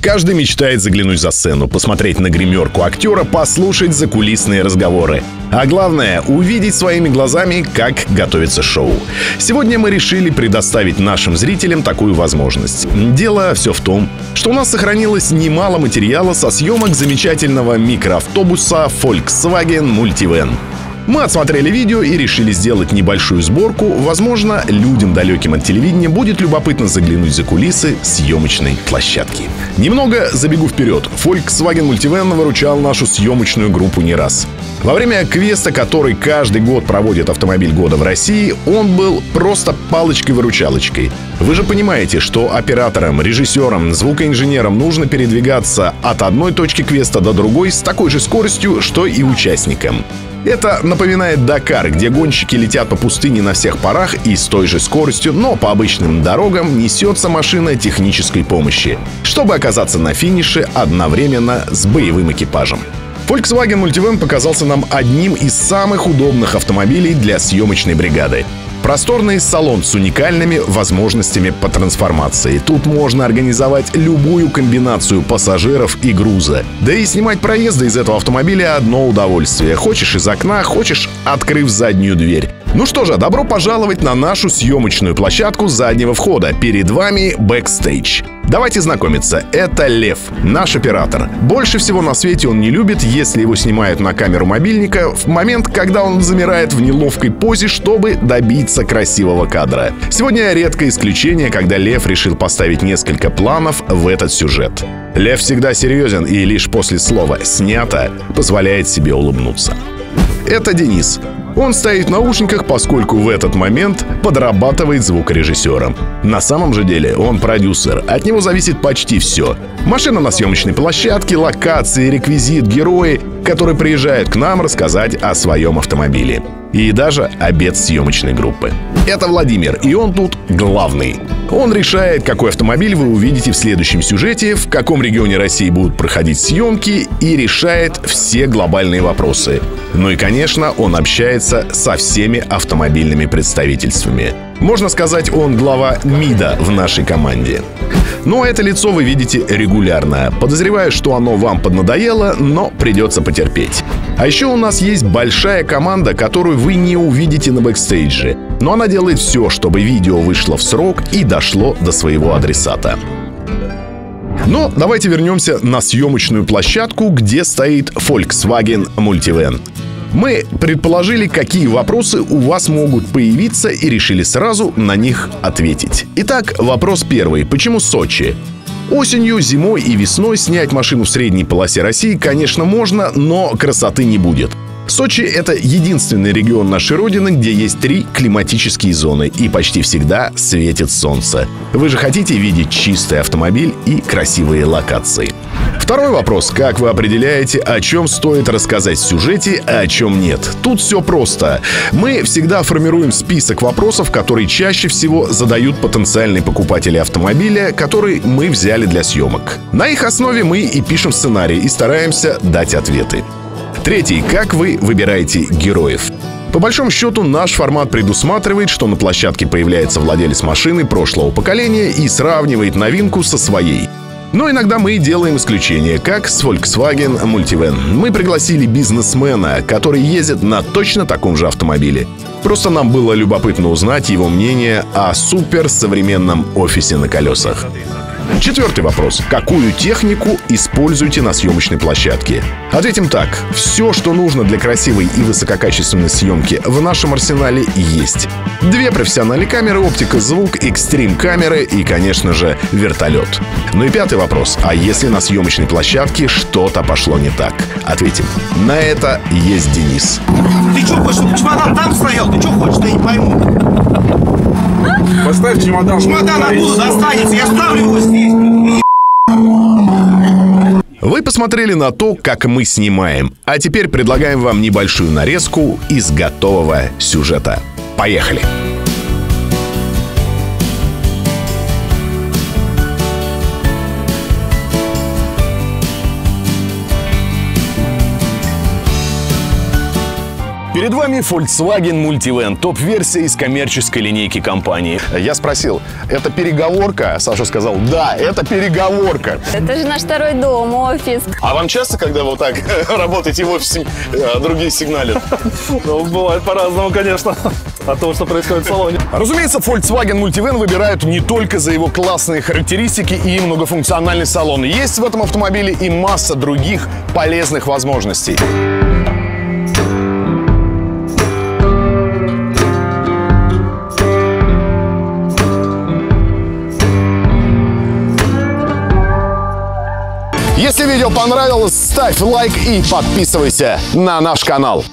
Каждый мечтает заглянуть за сцену, посмотреть на гримерку актера, послушать закулисные разговоры. А главное — увидеть своими глазами, как готовится шоу. Сегодня мы решили предоставить нашим зрителям такую возможность. Дело все в том, что у нас сохранилось немало материала со съемок замечательного микроавтобуса Volkswagen Multivan. Мы отсмотрели видео и решили сделать небольшую сборку. Возможно, людям далеким от телевидения будет любопытно заглянуть за кулисы съемочной площадки. Немного забегу вперед. Volkswagen Multivan выручал нашу съемочную группу не раз. Во время квеста, который каждый год проводит автомобиль года в России, он был просто палочкой-выручалочкой. Вы же понимаете, что операторам, режиссерам, звукоинженерам нужно передвигаться от одной точки квеста до другой с такой же скоростью, что и участникам. Это напоминает Дакар, где гонщики летят по пустыне на всех парах и с той же скоростью, но по обычным дорогам несется машина технической помощи, чтобы оказаться на финише одновременно с боевым экипажем. Volkswagen Multivan показался нам одним из самых удобных автомобилей для съемочной бригады. Просторный салон с уникальными возможностями по трансформации. Тут можно организовать любую комбинацию пассажиров и груза. Да и снимать проезды из этого автомобиля одно удовольствие. Хочешь из окна, хочешь открыв заднюю дверь. Ну что же, добро пожаловать на нашу съемочную площадку заднего входа. Перед вами бэкстейдж. Давайте знакомиться. Это Лев, наш оператор. Больше всего на свете он не любит, если его снимают на камеру мобильника в момент, когда он замирает в неловкой позе, чтобы добиться красивого кадра. Сегодня редкое исключение, когда Лев решил поставить несколько планов в этот сюжет. Лев всегда серьезен и лишь после слова «снято» позволяет себе улыбнуться. Это Денис. Он стоит в наушниках, поскольку в этот момент подрабатывает звукорежиссером. На самом же деле он продюсер. От него зависит почти все. Машина на съемочной площадке, локации, реквизит, герои, которые приезжают к нам рассказать о своем автомобиле. И даже обед съемочной группы. Это Владимир, и он тут главный. Он решает, какой автомобиль вы увидите в следующем сюжете, в каком регионе России будут проходить съемки и решает все глобальные вопросы. Ну и, конечно, он общается со всеми автомобильными представительствами. Можно сказать, он глава МИДа в нашей команде. Ну а это лицо вы видите регулярно. Подозреваю, что оно вам поднадоело, но придется потерпеть. А еще у нас есть большая команда, которую вы не увидите на бэкстейдже. Но она делает все, чтобы видео вышло в срок и дошло до своего адресата. Но давайте вернемся на съемочную площадку, где стоит Volkswagen Multivan. Мы предположили, какие вопросы у вас могут появиться и решили сразу на них ответить. Итак, вопрос первый. Почему Сочи? Осенью, зимой и весной снять машину в средней полосе России, конечно, можно, но красоты не будет. Сочи — это единственный регион нашей Родины, где есть три климатические зоны, и почти всегда светит солнце. Вы же хотите видеть чистый автомобиль и красивые локации. Второй вопрос. Как вы определяете, о чем стоит рассказать в сюжете, а о чем нет? Тут все просто. Мы всегда формируем список вопросов, которые чаще всего задают потенциальные покупатели автомобиля, который мы взяли для съемок. На их основе мы и пишем сценарий и стараемся дать ответы. Третий. Как вы выбираете героев? По большому счету, наш формат предусматривает, что на площадке появляется владелец машины прошлого поколения и сравнивает новинку со своей. Но иногда мы делаем исключение, как с Volkswagen Multivan. Мы пригласили бизнесмена, который ездит на точно таком же автомобиле. Просто нам было любопытно узнать его мнение о суперсовременном офисе на колесах. Четвертый вопрос. Какую технику используете на съемочной площадке? Ответим так. Все, что нужно для красивой и высококачественной съемки в нашем арсенале есть. Две профессиональные камеры, оптика, звук, экстрим камеры и, конечно же, вертолет. Ну и пятый вопрос. А если на съемочной площадке что-то пошло не так? Ответим. На это есть Денис. Ты что чтобы чемодан там стоял? Ты что хочешь, я не пойму. Поставь чемодан. Чемодан оттуда достанется, я ставлю его здесь. Вы посмотрели на то, как мы снимаем, а теперь предлагаем вам небольшую нарезку из готового сюжета. Поехали! Перед вами Volkswagen Multivan, топ-версия из коммерческой линейки компании. Я спросил, это переговорка? Саша сказал, да, это переговорка. Это же наш второй дом, офис. А вам часто, когда вы вот так работаете в офисе, э, другие сигналят? Ну, бывает по-разному, конечно, от того, что происходит в салоне. Разумеется, Volkswagen Multivan выбирают не только за его классные характеристики и многофункциональный салон. Есть в этом автомобиле и масса других полезных возможностей. Если видео понравилось, ставь лайк и подписывайся на наш канал.